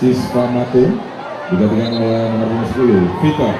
Siswa Matung digantikan oleh nomor 10 Vitor